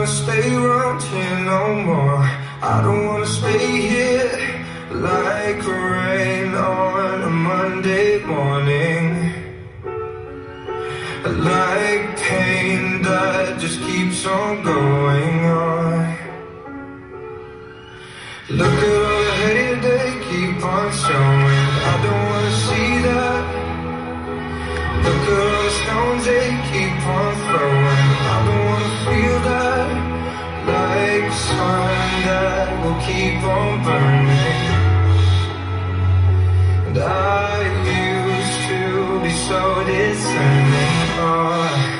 wanna stay around here no more. I don't wanna stay here like rain on a Monday morning. Like pain that just keeps on going on. Look at all the hate they keep on showing. I don't wanna see that. Look at all the stones they keep on throwing. Keep on burning. And I used to be so discerning. Oh.